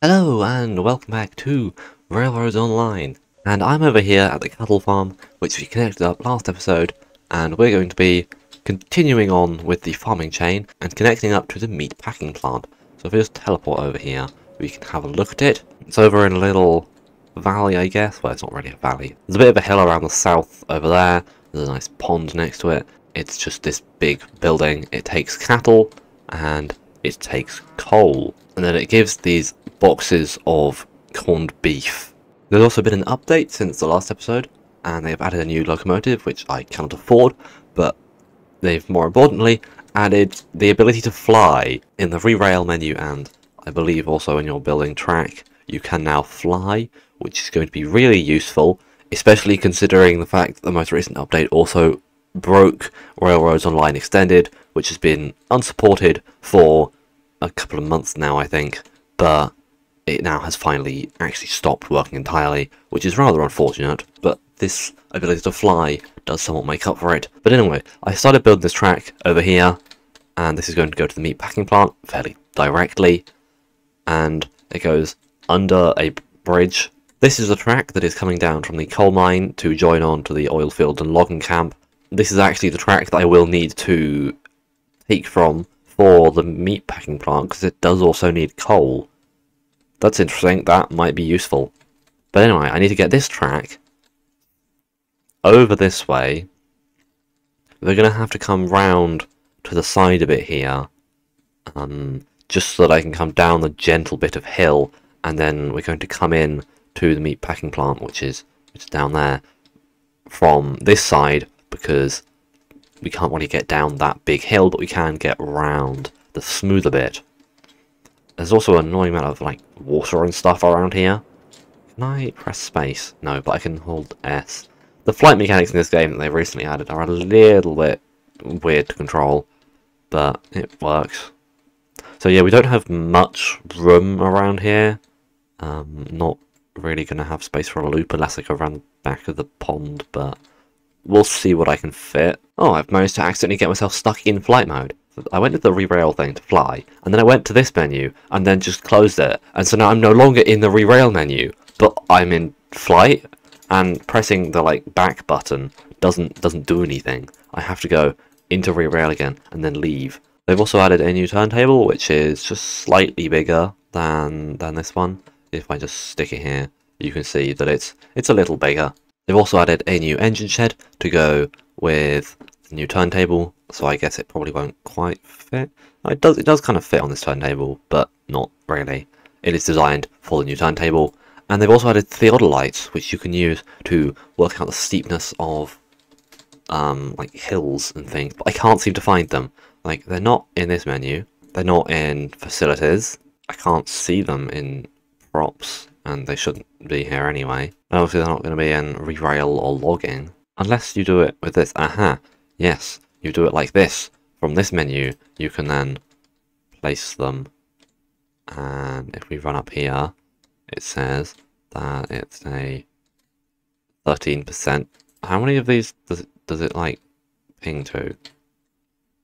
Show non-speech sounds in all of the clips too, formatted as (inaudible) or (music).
Hello and welcome back to Railroads Online. And I'm over here at the cattle farm, which we connected up last episode, and we're going to be continuing on with the farming chain and connecting up to the meat packing plant. So if we just teleport over here, we can have a look at it. It's over in a little valley, I guess. Well, it's not really a valley. There's a bit of a hill around the south over there. There's a nice pond next to it. It's just this big building. It takes cattle and it takes coal. And then it gives these boxes of corned beef. There's also been an update since the last episode, and they've added a new locomotive, which I cannot afford, but they've more importantly added the ability to fly in the re-rail menu, and I believe also in your building track, you can now fly, which is going to be really useful, especially considering the fact that the most recent update also broke Railroads Online Extended, which has been unsupported for a couple of months now, I think, but it now has finally actually stopped working entirely, which is rather unfortunate, but this ability to fly does somewhat make up for it. But anyway, I started building this track over here, and this is going to go to the meat packing plant fairly directly, and it goes under a bridge. This is the track that is coming down from the coal mine to join on to the oil field and logging camp. This is actually the track that I will need to take from for the meat packing plant, because it does also need coal. That's interesting, that might be useful. But anyway, I need to get this track over this way. We're going to have to come round to the side a bit here, um, just so that I can come down the gentle bit of hill, and then we're going to come in to the meat packing plant, which is, which is down there, from this side, because we can't really get down that big hill, but we can get round the smoother bit. There's also an annoying amount of like water and stuff around here. Can I press space? No, but I can hold S. The flight mechanics in this game that they've recently added are a little bit weird to control, but it works. So yeah, we don't have much room around here. Um, not really going to have space for a loop unless I go around the back of the pond, but we'll see what I can fit. Oh, I've managed to accidentally get myself stuck in flight mode. I went to the re-rail thing to fly, and then I went to this menu, and then just closed it. And so now I'm no longer in the re-rail menu, but I'm in flight, and pressing the like back button doesn't doesn't do anything. I have to go into re-rail again, and then leave. They've also added a new turntable, which is just slightly bigger than than this one. If I just stick it here, you can see that it's it's a little bigger. They've also added a new engine shed to go with the new turntable, so I guess it probably won't quite fit. It does, it does kind of fit on this turntable, but not really. It is designed for the new turntable, and they've also added theodolites, which you can use to work out the steepness of um, like hills and things, but I can't seem to find them. Like, they're not in this menu, they're not in facilities, I can't see them in props, and they shouldn't be here anyway. And obviously they're not going to be in re-rail or logging, unless you do it with this. Aha, yes, you do it like this. From this menu, you can then place them, and if we run up here, it says that it's a 13%. How many of these does it, does it like ping to?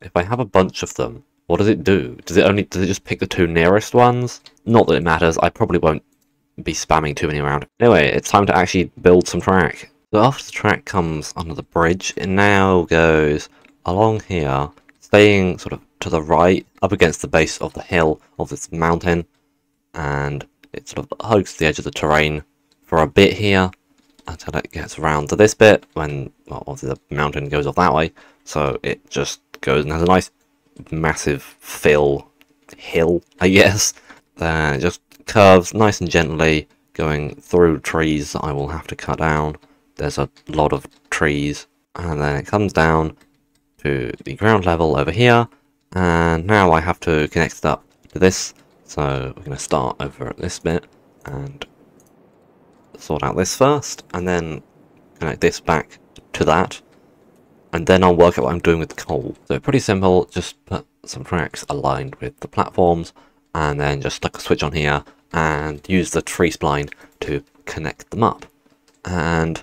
If I have a bunch of them, what does it do? Does it only does it just pick the two nearest ones? Not that it matters. I probably won't be spamming too many around. Anyway, it's time to actually build some track. So after the track comes under the bridge, it now goes along here, staying sort of to the right, up against the base of the hill of this mountain, and it sort of hugs the edge of the terrain for a bit here, until it gets around to this bit, when, well, obviously the mountain goes off that way, so it just goes and has a nice massive fill hill, I guess. (laughs) Then it just curves nice and gently, going through trees that I will have to cut down. There's a lot of trees, and then it comes down to the ground level over here, and now I have to connect it up to this, so we're going to start over at this bit, and sort out this first, and then connect this back to that, and then I'll work out what I'm doing with the coal. So pretty simple, just put some tracks aligned with the platforms, and then just stick a switch on here, and use the tree spline to connect them up. And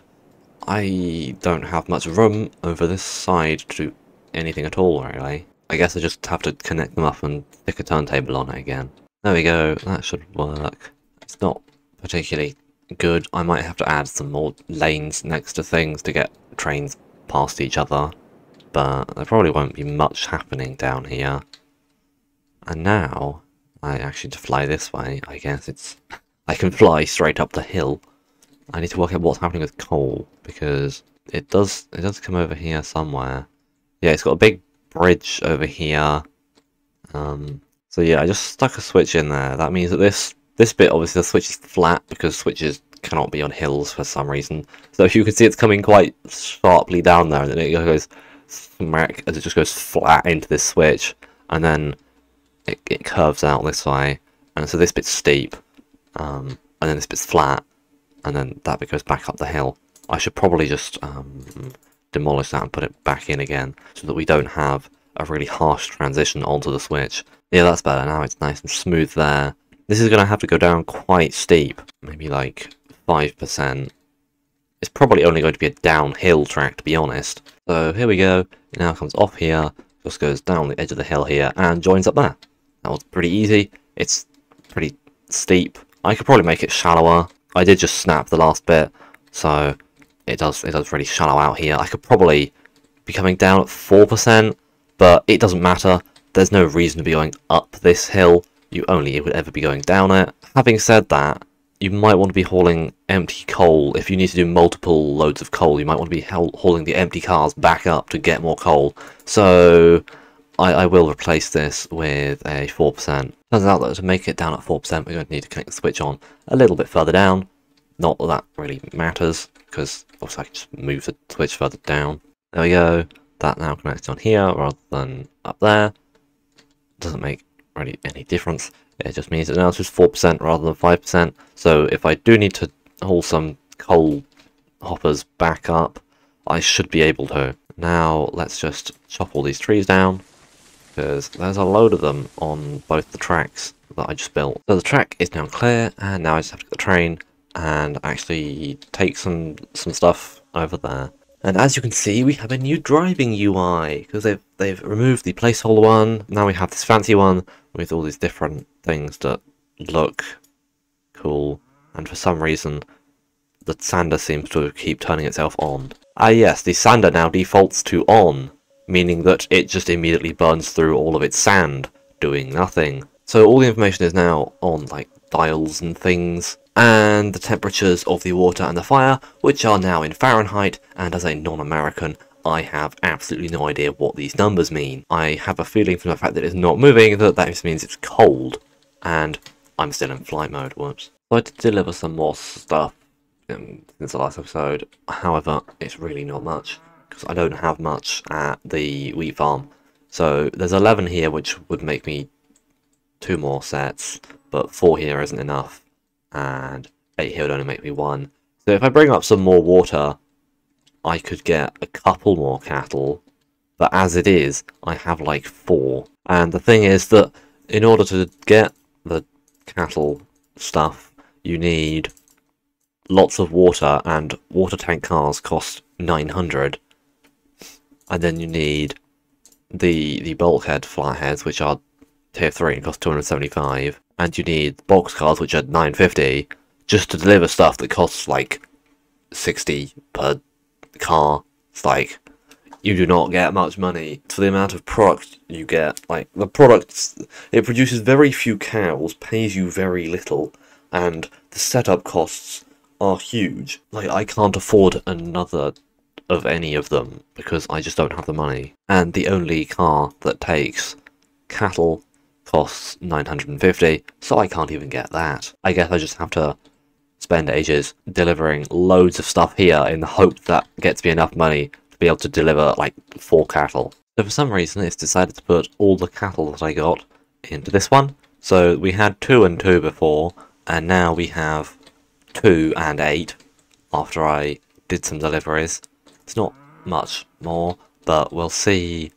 I don't have much room over this side to do anything at all, really. I guess I just have to connect them up and stick a turntable on it again. There we go, that should work. It's not particularly good. I might have to add some more lanes next to things to get trains past each other. But there probably won't be much happening down here. And now, I actually to fly this way, I guess it's... I can fly straight up the hill. I need to work out what's happening with coal, because it does it does come over here somewhere. Yeah, it's got a big bridge over here. Um, so yeah, I just stuck a switch in there. That means that this this bit, obviously the switch is flat because switches cannot be on hills for some reason. So if you can see it's coming quite sharply down there and then it goes smack as it just goes flat into this switch and then it, it curves out this way. And so this bit's steep um, and then this bit's flat and then that bit goes back up the hill. I should probably just um, demolish that and put it back in again so that we don't have a really harsh transition onto the switch. Yeah, that's better. Now it's nice and smooth there. This is going to have to go down quite steep, maybe like 5%. It's probably only going to be a downhill track, to be honest. So here we go. It now comes off here, just goes down the edge of the hill here, and joins up there. That was pretty easy. It's pretty steep. I could probably make it shallower. I did just snap the last bit, so it does it does really shallow out here. I could probably be coming down at 4%, but it doesn't matter. There's no reason to be going up this hill. You only would ever be going down it. Having said that, you might want to be hauling empty coal. If you need to do multiple loads of coal, you might want to be hauling the empty cars back up to get more coal. So I, I will replace this with a 4%. Turns out that to make it down at 4%, we're going to need to connect the switch on a little bit further down. Not that that really matters, because obviously I can just move the switch further down. There we go. That now connects on here rather than up there. Doesn't make really any difference. It just means that now just 4% rather than 5%. So if I do need to haul some coal hoppers back up, I should be able to. Now let's just chop all these trees down, because there's a load of them on both the tracks that I just built. So the track is now clear, and now I just have to get the train and actually take some, some stuff over there. And as you can see, we have a new driving UI, because they've, they've removed the placeholder one, now we have this fancy one with all these different things that look cool, and for some reason, the sander seems to keep turning itself on. Ah yes, the sander now defaults to on, meaning that it just immediately burns through all of its sand, doing nothing. So all the information is now on, like, dials and things, and the temperatures of the water and the fire, which are now in Fahrenheit, and as a non-American, I have absolutely no idea what these numbers mean. I have a feeling from the fact that it's not moving that that just means it's cold, and I'm still in flight mode, whoops. So I did deliver some more stuff um, since the last episode, however, it's really not much, because I don't have much at the wheat farm. So there's 11 here, which would make me two more sets, but four here isn't enough and 8 here would only make me 1. So if I bring up some more water, I could get a couple more cattle, but as it is, I have like 4. And the thing is that in order to get the cattle stuff, you need lots of water, and water tank cars cost 900. And then you need the the bulkhead flatheads, which are tier 3 and cost 275 and you need box cars which are 950 just to deliver stuff that costs like 60 per car. It's like you do not get much money for the amount of product you get. Like the product, it produces very few cows, pays you very little, and the setup costs are huge. Like I can't afford another of any of them because I just don't have the money. And the only car that takes cattle costs 950, so I can't even get that. I guess I just have to spend ages delivering loads of stuff here in the hope that gets me enough money to be able to deliver like four cattle. So for some reason it's decided to put all the cattle that I got into this one. So we had two and two before, and now we have two and eight after I did some deliveries. It's not much more, but we'll see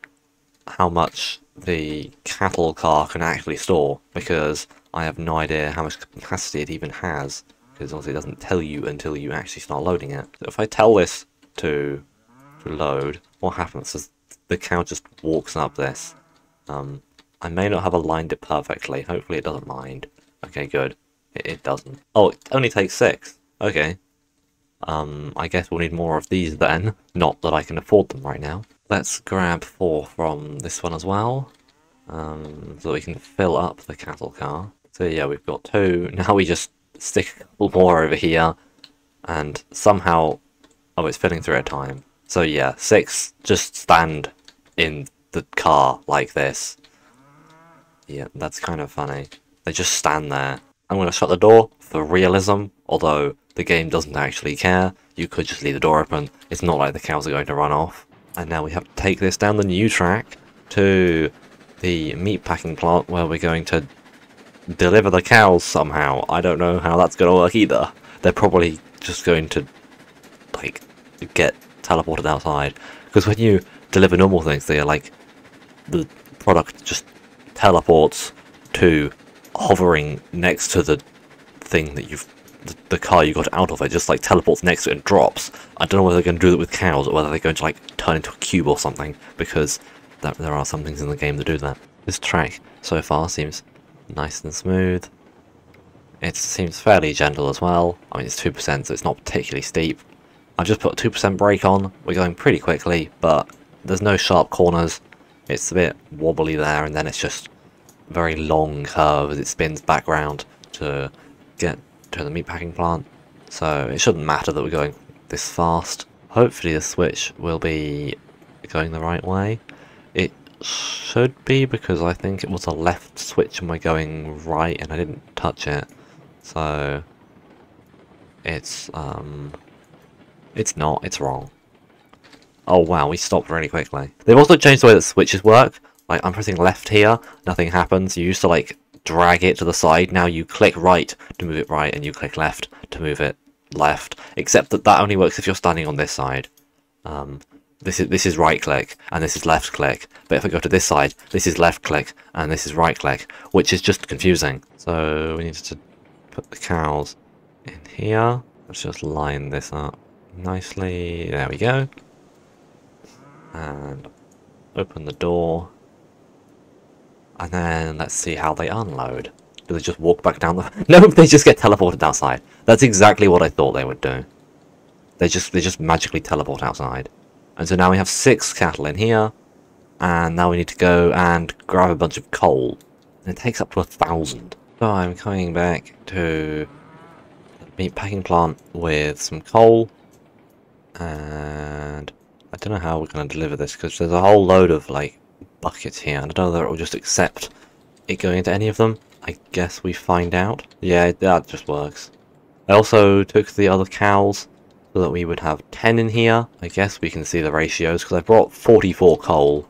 how much the cattle car can actually store because I have no idea how much capacity it even has because obviously it doesn't tell you until you actually start loading it. So if I tell this to, to load, what happens is the cow just walks up this. Um, I may not have aligned it perfectly, hopefully it doesn't mind. Okay, good. It, it doesn't. Oh, it only takes six. Okay. Um, I guess we'll need more of these then. Not that I can afford them right now. Let's grab four from this one as well. Um, so we can fill up the cattle car. So yeah, we've got two. (laughs) Now we just stick a couple more over here. And somehow... Oh, it's filling through at time. So yeah, six just stand in the car like this. Yeah, that's kind of funny. They just stand there. I'm going to shut the door for realism, although the game doesn't actually care. You could just leave the door open. It's not like the cows are going to run off. And now we have to take this down the new track to the meat packing plant where we're going to deliver the cows somehow. I don't know how that's going to work either. They're probably just going to, like, get teleported outside. Because when you deliver normal things, they are like, the product just teleports to hovering next to the thing that you've the, car you got out of it just like teleports next to it and drops. I don't know whether they're going to do that with cows or whether they're going to like turn into a cube or something because that, there are some things in the game that do that. This track so far seems nice and smooth. It seems fairly gentle as well. I mean it's 2% so it's not particularly steep. I've just put a 2% brake on. We're going pretty quickly but there's no sharp corners. It's a bit wobbly there and then it's just very long curve as it spins back round to get to the meatpacking plant. So it shouldn't matter that we're going this fast. Hopefully the switch will be going the right way. It should be because I think it was a left switch and we're going right and I didn't touch it. So it's um it's not, it's wrong. Oh wow, we stopped really quickly. They've also changed the way that switches work. Like, I'm pressing left here, nothing happens. You used to, like, drag it to the side. Now you click right to move it right, and you click left to move it left. Except that that only works if you're standing on this side. Um, this is this is right click, and this is left click. But if I go to this side, this is left click, and this is right click, which is just confusing. So we need to put the cows in here. Let's just line this up nicely. There we go and open the door and then let's see how they unload. Do they just walk back down the... (laughs) No, they just get teleported outside. That's exactly what I thought they would do. They just they just magically teleport outside. And so now we have six cattle in here. And now we need to go and grab a bunch of coal. And it takes up to a thousand. So I'm coming back to the meat packing plant with some coal. And I don't know how we're going to deliver this because there's a whole load of like buckets here and I don't know whether it will just accept it going into any of them. I guess we find out. Yeah, that just works. I also took the other cows so that we would have 10 in here. I guess we can see the ratios because I brought 44 coal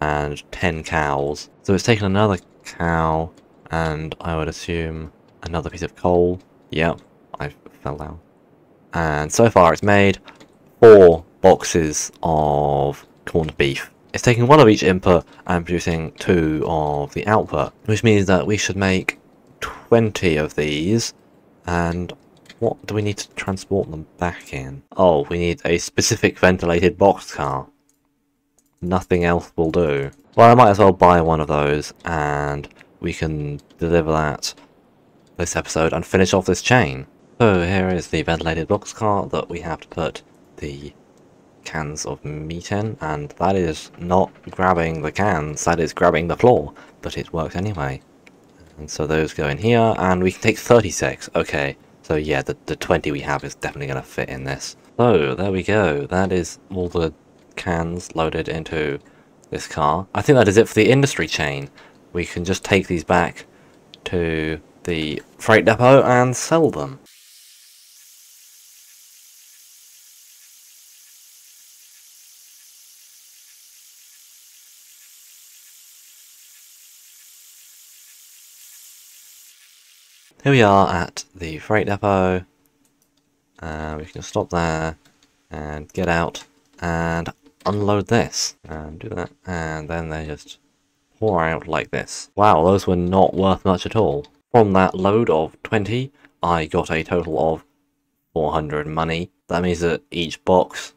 and 10 cows. So it's taken another cow and I would assume another piece of coal. Yep, I fell down. And so far it's made four boxes of corned beef. It's taking one of each input and producing two of the output, which means that we should make 20 of these, and what do we need to transport them back in? Oh, we need a specific ventilated boxcar. Nothing else will do. Well, I might as well buy one of those, and we can deliver that this episode and finish off this chain. So here is the ventilated boxcar that we have to put the cans of meat in, and that is not grabbing the cans, that is grabbing the floor, but it works anyway. And so those go in here, and we can take 36, okay. So yeah, the, the 20 we have is definitely going to fit in this. So, there we go, that is all the cans loaded into this car. I think that is it for the industry chain. We can just take these back to the freight depot and sell them. Here we are at the freight depot. Uh, we can stop there and get out and unload this and do that and then they just pour out like this. Wow, those were not worth much at all. From that load of 20, I got a total of 400 money. That means that each box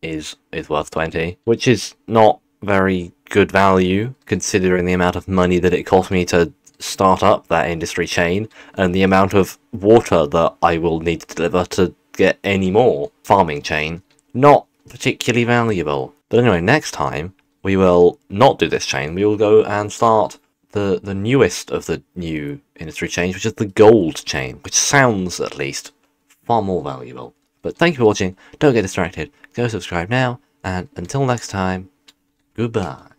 is is worth 20, which is not very good value considering the amount of money that it cost me to start up that industry chain and the amount of water that I will need to deliver to get any more farming chain, not particularly valuable. But anyway, next time we will not do this chain. We will go and start the the newest of the new industry chains, which is the gold chain, which sounds at least far more valuable. But thank you for watching. Don't get distracted. Go subscribe now, and until next time, goodbye.